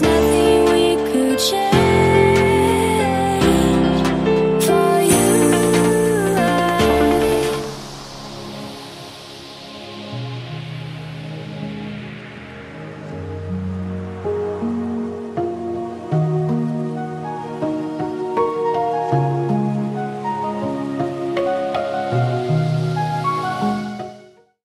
nothing we could change.